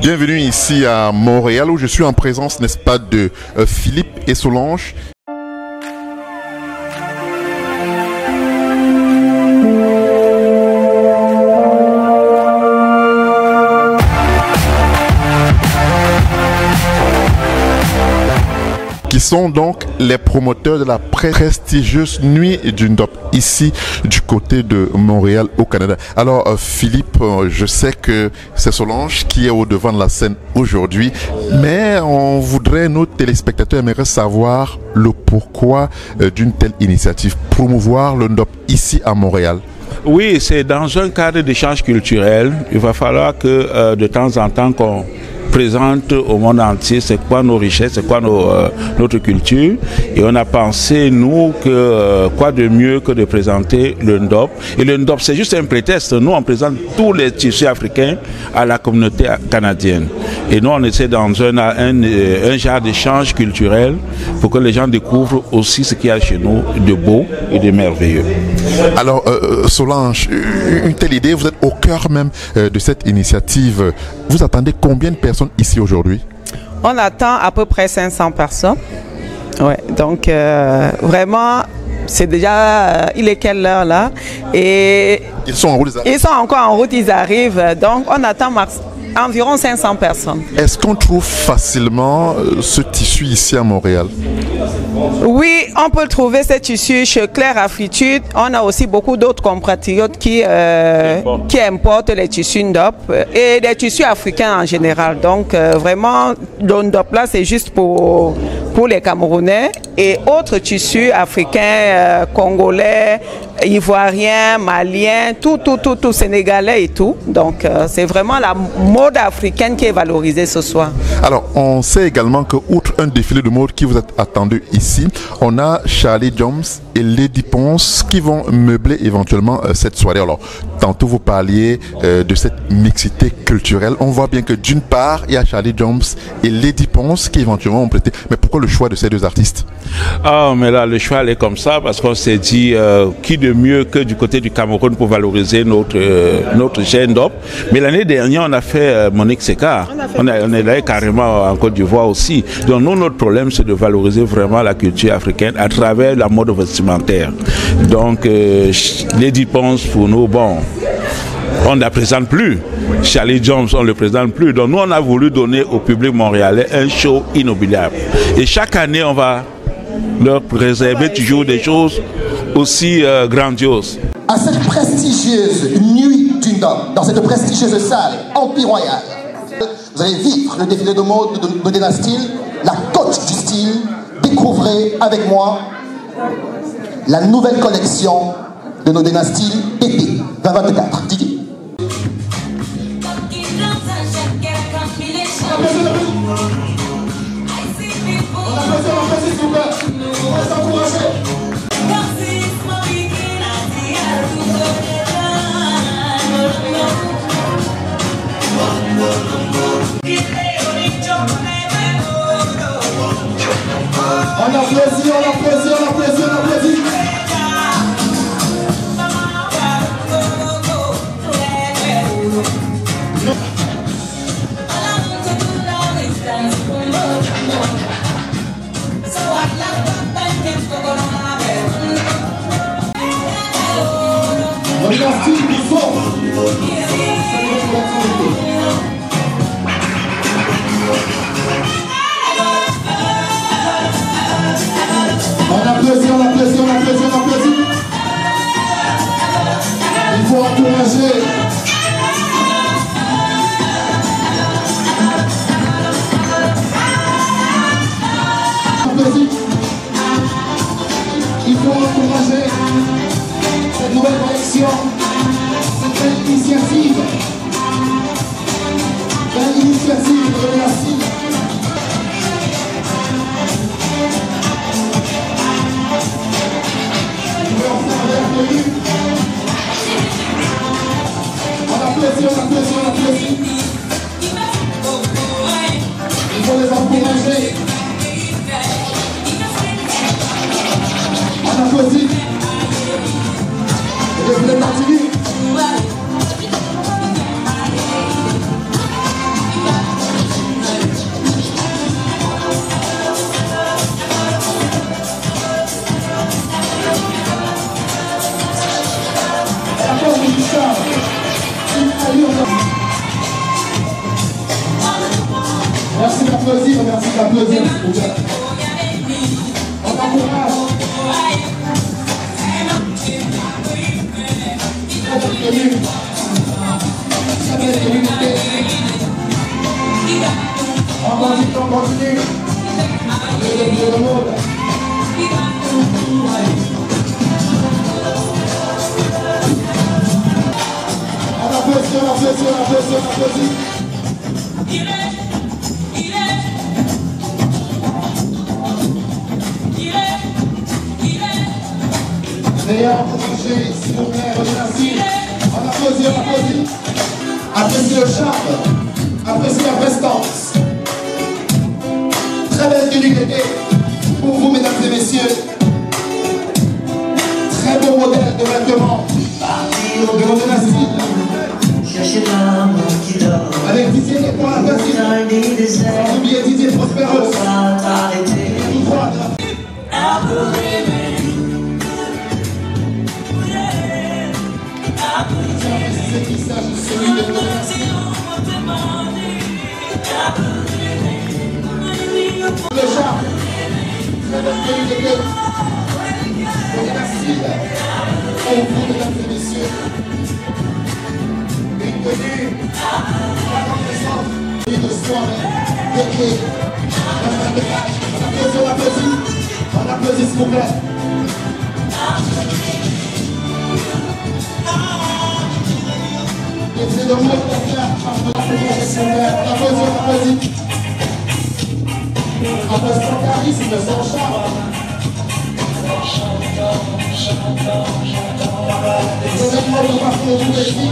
Bienvenue ici à Montréal où je suis en présence, n'est-ce pas, de euh, Philippe et Solange. Sont donc les promoteurs de la prestigieuse nuit du NDOP ici du côté de Montréal au Canada. Alors euh, Philippe, euh, je sais que c'est Solange qui est au devant de la scène aujourd'hui, mais on voudrait, nos téléspectateurs aimeraient savoir le pourquoi euh, d'une telle initiative, promouvoir le NDOP ici à Montréal. Oui, c'est dans un cadre d'échange culturel. Il va falloir que de temps en temps qu'on présente au monde entier c'est quoi nos richesses, c'est quoi euh, notre culture. Et on a pensé, nous, que euh, quoi de mieux que de présenter le NDOP. Et le NDOP, c'est juste un prétexte. Nous, on présente tous les tissus africains à la communauté canadienne. Et nous, on essaie dans un, un, euh, un genre d'échange culturel pour que les gens découvrent aussi ce qu'il y a chez nous de beau et de merveilleux. Alors, Solange, une telle idée, vous êtes au cœur même de cette initiative. Vous attendez combien de personnes ici aujourd'hui? On attend à peu près 500 personnes. Ouais, donc euh, vraiment, c'est déjà, euh, il est quelle heure là? Et ils sont en route. Ils, sont encore en route, ils arrivent. Donc on attend environ 500 personnes. Est-ce qu'on trouve facilement euh, ce tissu ici à Montréal? Oui, on peut trouver ce tissu chez Claire Afritude. On a aussi beaucoup d'autres compatriotes qui, euh, qui importent les tissus Ndop et des tissus africains en général. Donc euh, vraiment, le Ndop là, c'est juste pour, pour les Camerounais et autres tissus africains, congolais, ivoiriens, maliens, tout, tout, tout, tout, sénégalais et tout. Donc c'est vraiment la mode africaine qui est valorisée ce soir. Alors, on sait également que, outre un défilé de mode qui vous est attendu ici, on a Charlie Jones et Lady Ponce qui vont meubler éventuellement euh, cette soirée. Alors, tantôt vous parliez euh, de cette mixité culturelle. On voit bien que d'une part, il y a Charlie Jones et Lady Ponce qui éventuellement ont prêté. Mais pourquoi le choix de ces deux artistes? Ah, mais là, le choix est comme ça parce qu'on s'est dit euh, qui de mieux que du côté du Cameroun pour valoriser notre, notre chaîne d'op. Mais l'année dernière, on a fait euh, Monique Sekar. On, est là carrément en Côte d'Ivoire aussi. Donc nous, notre problème, c'est de valoriser vraiment la culture africaine à travers la mode vestimentaire. Donc euh, Lady Ponce, pour nous, bon, on ne la présente plus. Charlie Jones, on ne le présente plus. Donc nous, on a voulu donner au public montréalais un show inoubliable. Et chaque année, on va leur réserver toujours des choses aussi euh, grandioses. À cette prestigieuse nuit dans cette prestigieuse salle Empire Royal. Vous allez vivre le défilé de mode de Modena Style, Découvrez avec moi la nouvelle collection de nos Style été 2024. Didier. On on applaudit, on applaudit, on applaudit. On est Très belle tenue. Très belle communauté. On continue, on continue. Le défi de mode. On applaudit, on applaudit, on applaudit, on applaudit. D'ailleurs, pour manger, Appréciez le charme. Appréciez la prestance. Très belle tenue d'été pour vous, mesdames et messieurs. Très beau modèle de vêtements. De style. Cherchez l'âme qui dort Avec Didier pour la déserts Sans oublier Didier Prosperos. Très belle tenue d'été. Modèle à style. Pour vous, mesdames et messieurs. Une tenue. La représente. Tenue de soirée. D'été. On applaudit, on applaudit. On applaudit, s'il vous plaît. Et c'est le mot de faire. On applaudit, s'il vous plaît. On applaudit, Après son charisme, son charme. C'est le mot de partout de ce.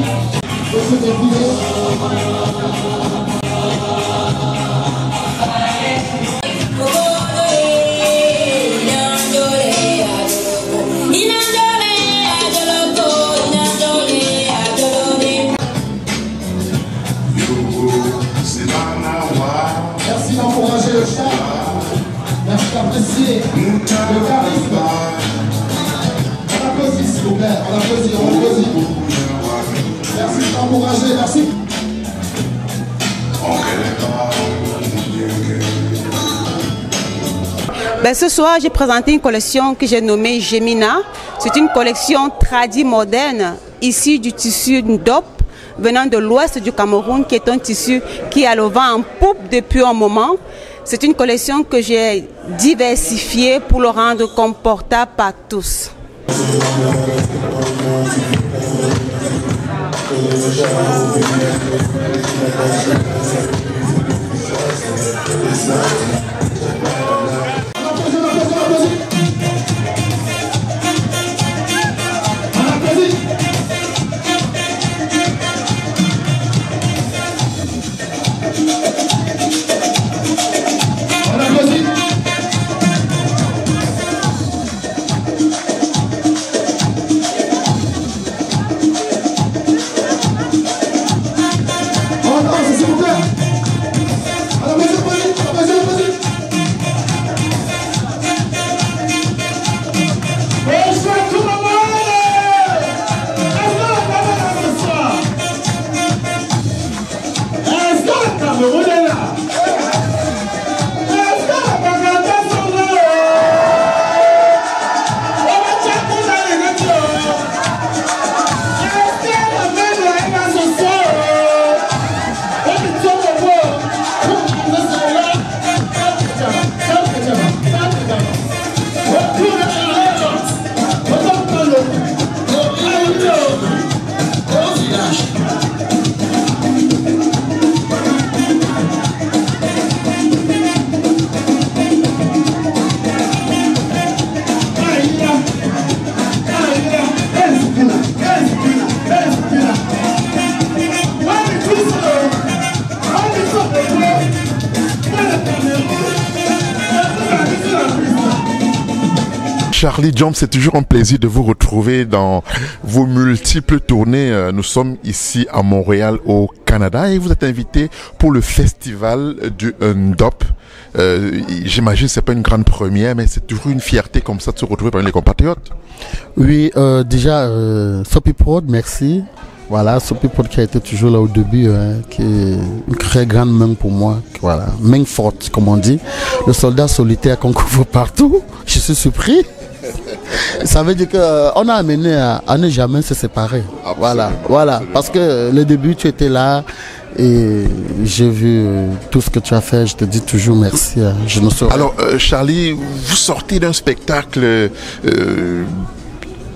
Ben, ce soir, j'ai présenté une collection que j'ai nommée Gemina. C'est une collection tradie moderne, issue du tissu Ndop, venant de l'ouest du Cameroun, qui est un tissu qui a le vent en poupe depuis un moment. C'est une collection que j'ai diversifiée pour le rendre confortable par tous. Charlie Jump, c'est toujours un plaisir de vous retrouver dans vos multiples tournées. Euh, Nous sommes ici à Montréal, au Canada, et vous êtes invité pour le festival du Ndop. Euh, J'imagine que c'est pas une grande première, mais c'est toujours une fierté comme ça de se retrouver parmi les compatriotes. Oui, euh, déjà, euh, Sophie Prod, merci Voilà, Sophie Paul qui a été toujours là au début, hein, qui est une très grande main pour moi. Voilà, main forte, comme on dit. Le soldat solitaire qu'on couvre partout. Je suis surpris. Ça veut dire qu'on a amené à, à ne jamais se séparer. Voilà, voilà. Parce que le début, tu étais là et j'ai vu euh, tout ce que tu as fait. Je te dis toujours merci. hein. Je ne saurais. Alors, euh, Charlie, vous sortez d'un spectacle euh,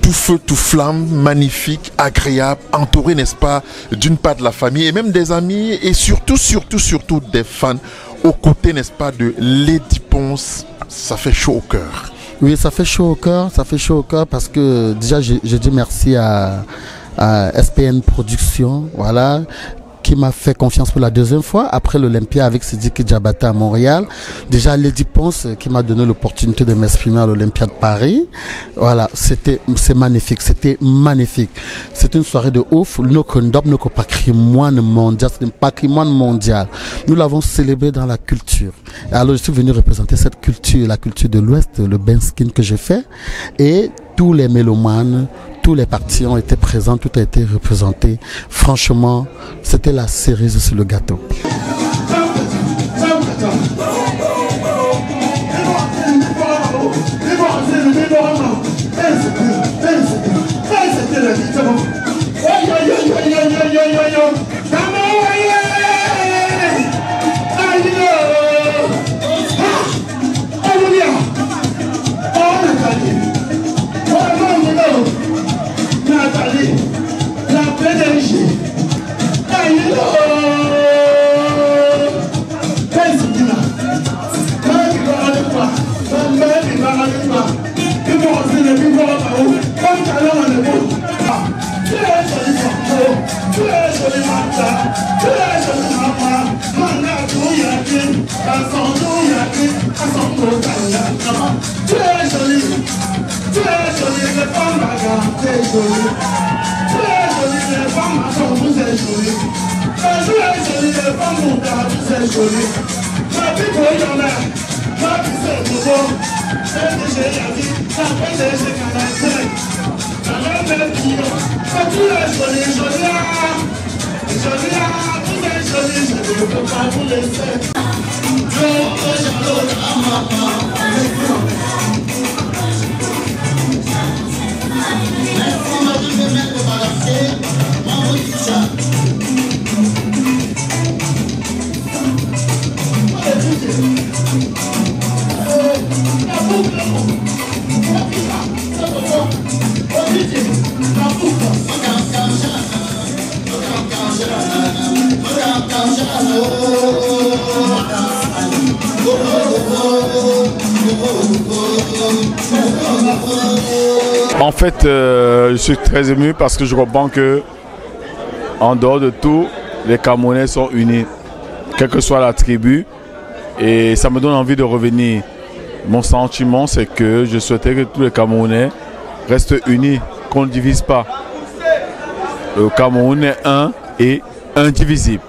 tout feu, tout flamme, magnifique, agréable, entouré, n'est-ce pas, d'une part de la famille et même des amis et surtout, surtout, surtout des fans aux côtés, n'est-ce pas, de Lady Ponce. Ça fait chaud au cœur. Oui, ça fait chaud au cœur, ça fait chaud au cœur parce que déjà je, je dis merci à, à SPN Productions, voilà, qui m'a fait confiance pour la deuxième fois après l'Olympia avec Sidiki Diabata à Montréal. Déjà Lady Ponce euh, qui m'a donné l'opportunité de m'exprimer à l'Olympia de Paris. Voilà, c'était c'est magnifique, c'était magnifique. C'était une soirée de ouf. Nos condom, nos patrimoine mondial, c'est un patrimoine mondial. Nous l'avons célébré dans la culture. Alors je suis venu représenter cette culture, la culture de l'Ouest, le skin que j'ai fait. Et tous les mélomanes, tous les partis ont été présents, tout a été représenté. Franchement, c'était la cerise sur le gâteau. Tu es jolie, tu es jolie, les femmes bagarrent, tu es jolie. Tu es jolie, vous êtes jolie. Tu es jolie, vous êtes jolie. Ma pipe au ma pipe au nouveau. C'est que j'ai la vie, ça peut La même tu es jolie, jolie. Jolie, jolie, je ne peux pas vous laisser. Take a look at my. Fait, euh, je suis très ému parce que je comprends que, en dehors de tout, les Camerounais sont unis, quelle que soit la tribu, et ça me donne envie de revenir. Mon sentiment, c'est que je souhaitais que tous les Camerounais restent unis, qu'on ne divise pas. Le Cameroun est un et indivisible.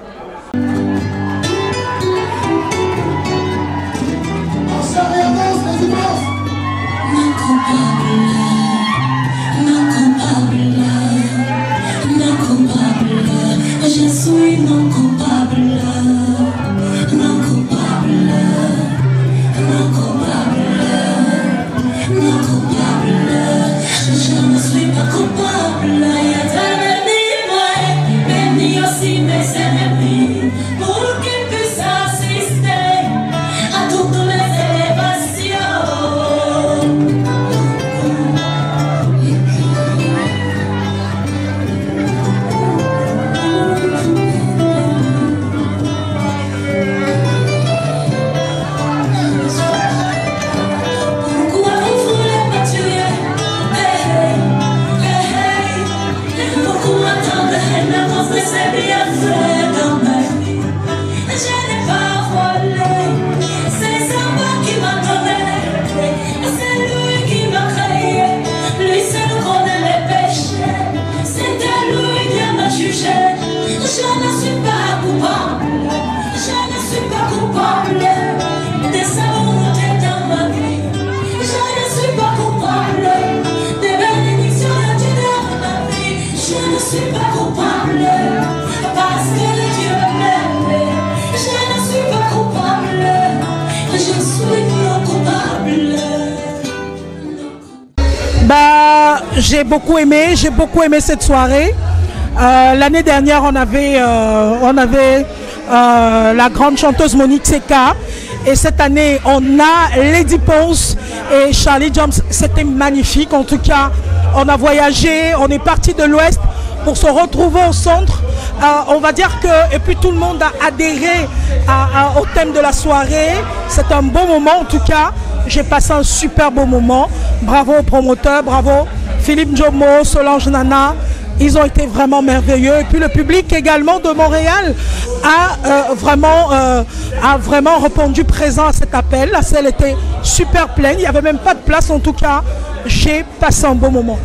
Je beaucoup aimé, j'ai beaucoup aimé cette soirée. Euh, l'année dernière, on avait, euh, on avait euh, la grande chanteuse Monique Seca. Et cette année, on a Lady Ponce et Charlie Jones. C'était magnifique. En tout cas, on a voyagé, on est parti de l'Ouest pour se retrouver au centre. On va dire que, et puis tout le monde a adhéré au thème de la soirée. C'est un beau moment en tout cas. J'ai passé un super beau moment. Bravo aux promoteurs, bravo Philippe Jomo, Solange Nana. Ils ont été vraiment merveilleux. Et puis le public également de Montréal a, euh, euh, vraiment, répondu présent à cet appel. La salle était super pleine. Il n'y avait même pas de place en tout cas. J'ai passé un beau moment.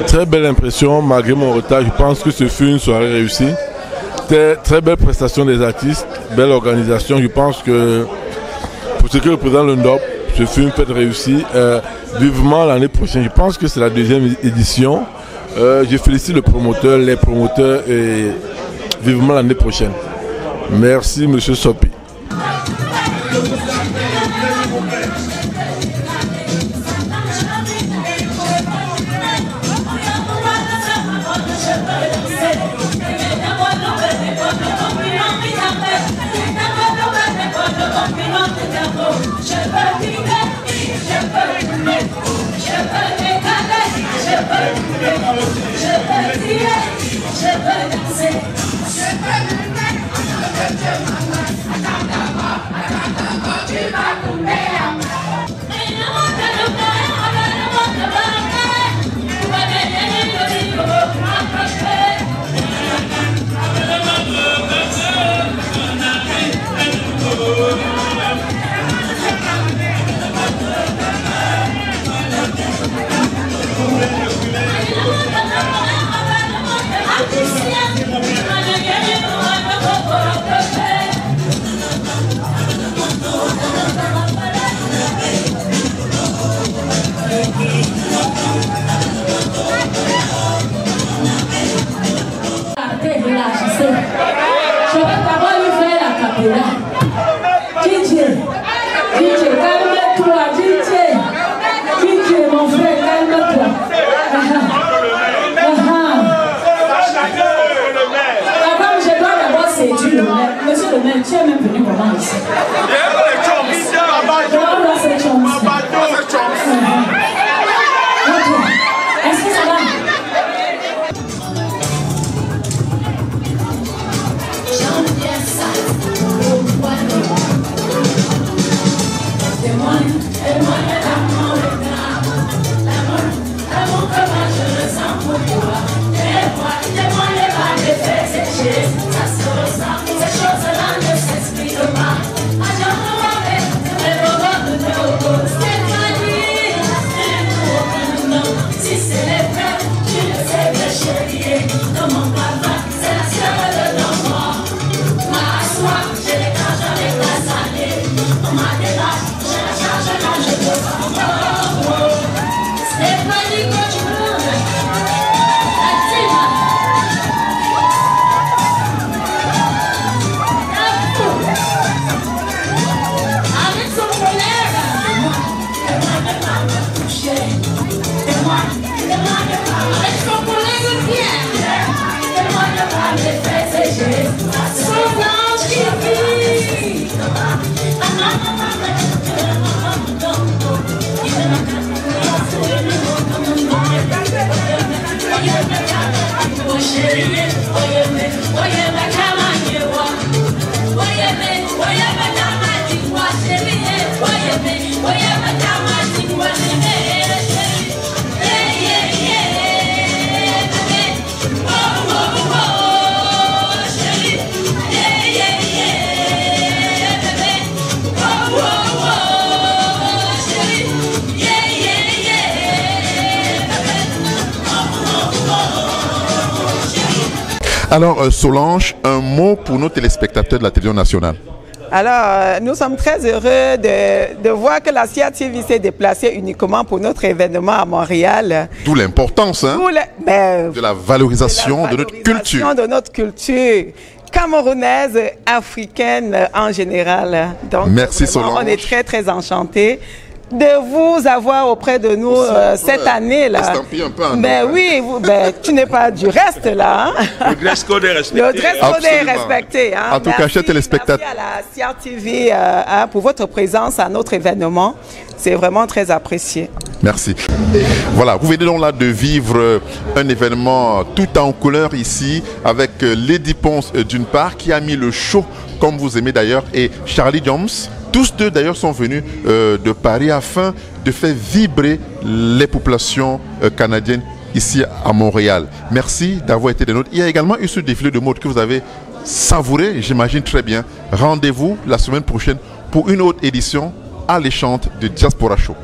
Très belle impression, malgré mon retard. Je pense que ce fut une soirée réussie. Très, belle prestation des artistes, belle organisation. Je pense que pour ce que représente le NDOP, ce fut une fête réussie. Euh, vivement l'année prochaine. Je pense que c'est la deuxième édition. Euh, je félicite le promoteur, les promoteurs et vivement l'année prochaine. Merci, Monsieur Sopi. Alors, euh, Solange, un mot pour nos téléspectateurs de la télévision nationale. Alors, euh, nous sommes très heureux de, de voir que la CIA TV s'est déplacée uniquement pour notre événement à Montréal. D'où l'importance hein, le- ben, de la valorisation de notre culture. de notre culture camerounaise, africaine euh, en général. Donc, Merci, vraiment, Solange. On est très, très enchantés de vous avoir auprès de nous euh, cette année-là. estampillé un peu en Ben hein. oui, vous, ben, tu n'es pas du reste là. hein. Le dress code est respecté. Le dress code est respecté. hein. En tout cas, Merci- chers téléspectateurs- Merci à la CR TV euh, hein, pour votre présence à notre événement. C'est vraiment très apprécié. Merci. Voilà, vous venez donc là de vivre euh, un événement tout en couleur ici avec Lady Ponce d'une part qui a mis le show comme vous aimez d'ailleurs et Charlie Jones. Tous deux d'ailleurs sont venus euh, de Paris afin de faire vibrer les populations euh, canadiennes ici à Montréal. Merci d'avoir été des nôtres. Il y a également eu ce défilé de mode que vous avez savouré, j'imagine très bien. Rendez-vous la semaine prochaine pour une autre édition alléchante de Diaspora Show.